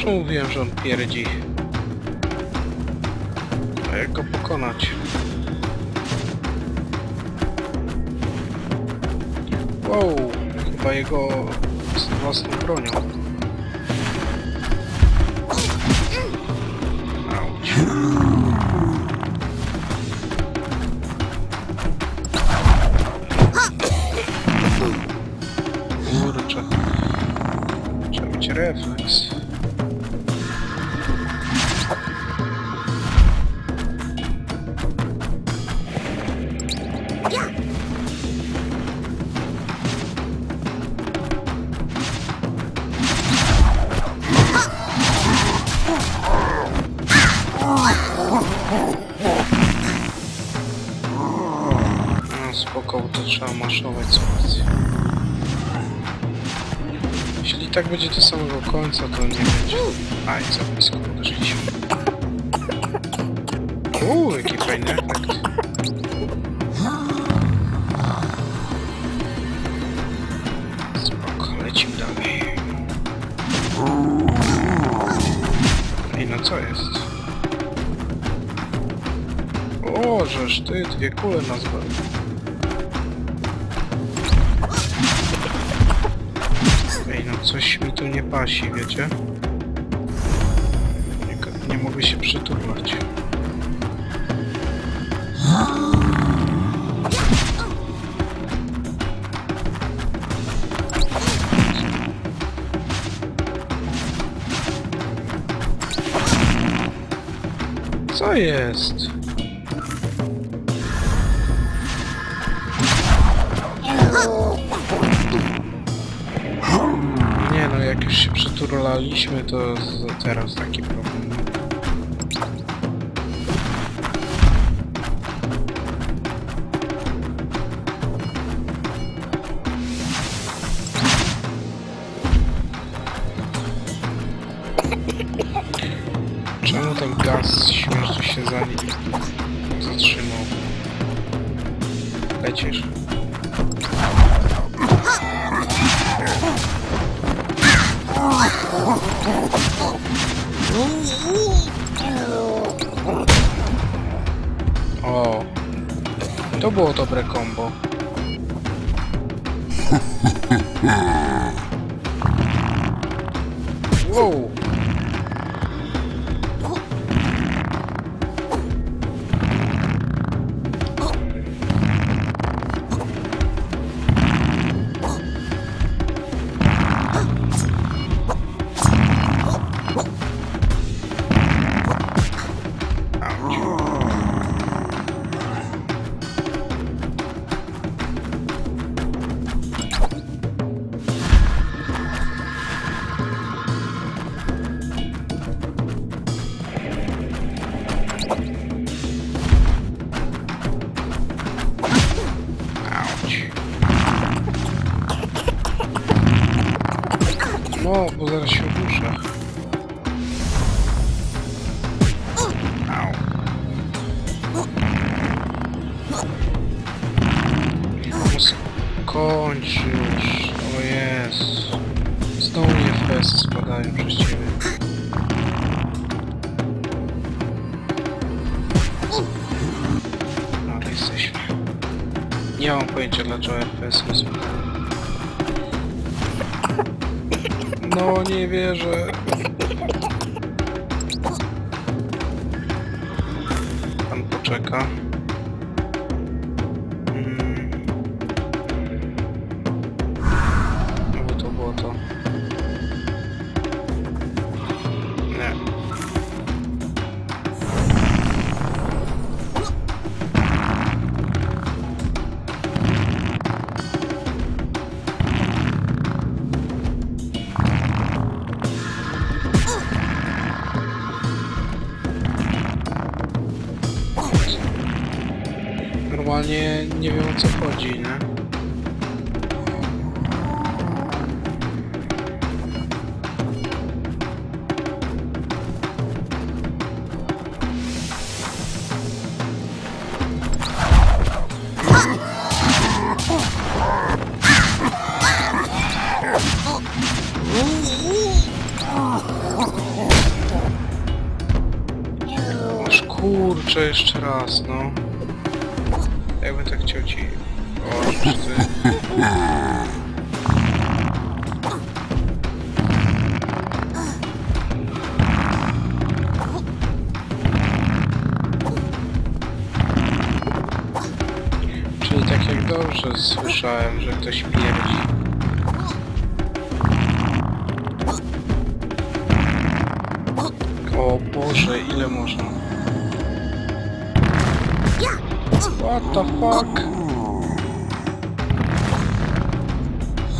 Że mówiłem, że on pierdzi. A jak go pokonać? Wow, chyba jego z własną bronią. Auć. Kurczę. Trzeba maszować sytuację. Jeśli tak będzie do samego końca, to nie będzie... Aj, za blisko podeszliśmy. Uuu, jaki fajny efekt. Spoko, lecimy dalej. Ej, no co jest? O, żeż ty, dwie kule. Ej, tu nie pasi, wiecie? Nie, nie mogę się przyturlać. Co jest? Nie no, jak już się przyturlaliśmy, to teraz taki problem. Czemu ten gaz śmierci się za nim zatrzymał? Lecisz. O, to było dobre kombo. Wow. No, bo zaraz się. No skończ już. O Jezu. Znowu mnie festy spadają przez ciebie. Ale jesteśmy. Nie mam pojęcia dlaczego FPS nie spadają. No nie wierzę. Pan poczeka. normalnie nie wiem o co chodzi, nie? kurczę, jeszcze raz, no. Jakbym tak chciał ci... O. Czyli tak jak dobrze słyszałem, że ktoś pierdzi. O Boże, ile można? What the fuck?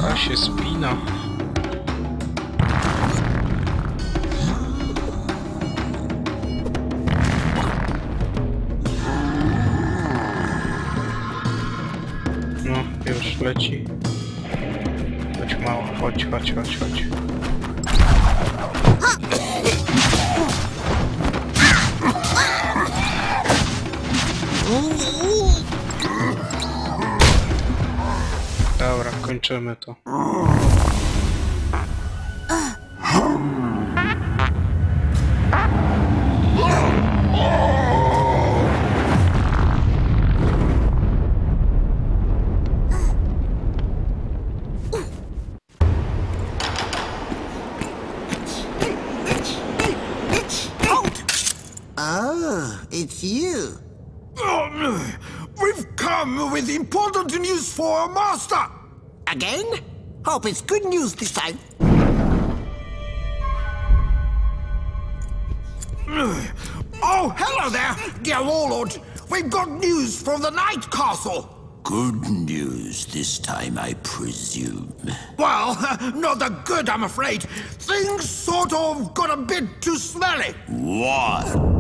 A się spina. No, już leci. Chodź mało, chodź, chodź, chodź, chodź. Dobra, kończymy to. Oh, it's you. Oh, We've come with important news for our master! Again? Hope it's good news this time. Oh, hello there, dear warlord! We've got news from the Night Castle! Good news this time, I presume. Well, not the good, I'm afraid. Things sort of got a bit too smelly. What?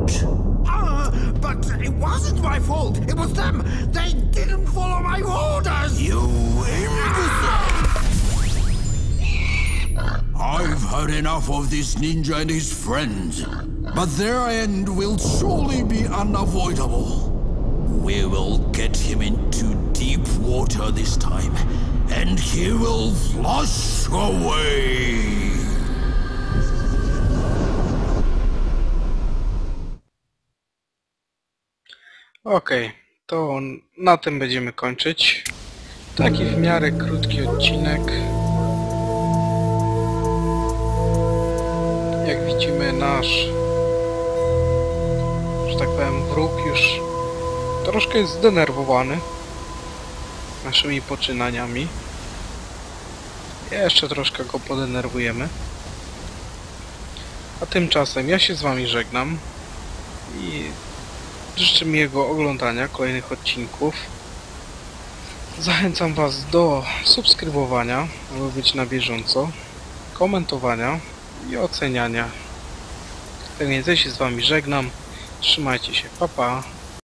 But it wasn't my fault. It was them. They didn't follow my orders. You imbecile! I've had enough of this ninja and his friends, but their end will surely be unavoidable. We will get him into deep water this time, and he will flush away. Okej, to na tym będziemy kończyć. Taki w miarę krótki odcinek. Jak widzimy nasz, że tak powiem, wróg już troszkę jest zdenerwowany naszymi poczynaniami. Jeszcze troszkę go podenerwujemy. A tymczasem ja się z wami żegnam i Życzę miłego oglądania kolejnych odcinków. Zachęcam Was do subskrybowania, aby być na bieżąco, komentowania i oceniania. Tak więc ja się z Wami żegnam. Trzymajcie się. Pa pa.